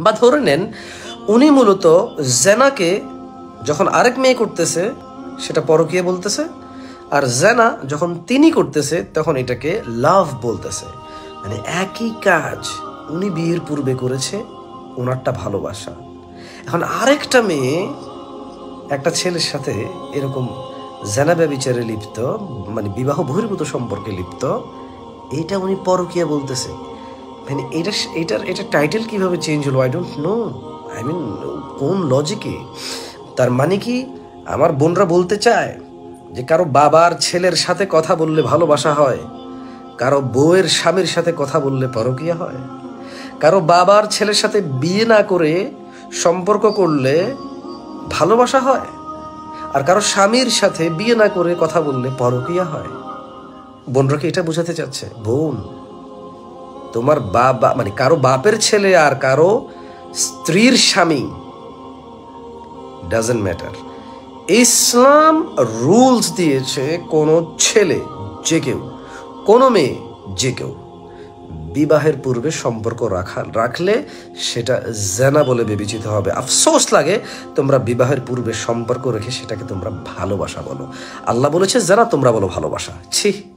বা ধরে নেন, উনি মূলত জেনাকে যখন আরেক মেয়ে করতেছে, সেটা পরকীয়া বলতেছে, আর জেনা যখন তিনি করতেছে, তখন এটাকে লাভ বলতেছে। মানে একই কাজ উনি বিয়ের পূর্বে করেছে ওনারটা ভালোবাসা। এখন আরেকটা মেয়ে, একটা ছেলের সাথে এরকম জেনা ব্যবিচারে লিপ্ত মানে বিবাহ বহির্ভূত সম্পর্কে লিপ্ত, এটা উনি পরকীয়া বলতেছে। মানে এটা এটার এটা টাইটেল কীভাবে চেঞ্জ হলো? I don't know I mean কোন লজিকে তার মানে কি, আমার বোনরা বলতে চায় যে কারও বাবার ছেলের সাথে কথা বললে ভালোবাসা হয়, কারও বউয়ের স্বামীর সাথে কথা বললে পরকীয়া হয়, কারও বাবার ছেলের সাথে বিয়ে না করে সম্পর্ক করলে ভালোবাসা হয়, আর কারও স্বামীর সাথে বিয়ে না করে কথা বললে পরকীয়া হয়। বোনরা কি এটা বোঝাতে চাচ্ছে? বোন তোমার বাবা মানে কারও বাপের ছেলে আর কারও স্ত্রীর স্বামী। ডাজেন্ট ম্যাটার ইসলাম রুলস দিয়েছে কোনো ছেলে, যে কেউ, কোনো মেয়ে, যে কেউ। বিবাহের পূর্বে সম্পর্ক রাখা, রাখলে সেটা জেনা বলে বিবেচিত হবে। আফসোস লাগে তোমরা বিবাহের পূর্বে সম্পর্ক রেখে সেটাকে তোমরা ভালোবাসা বলো। আল্লাহ বলেছে, জানা তোমরা বলো ভালোবাসা। ছি।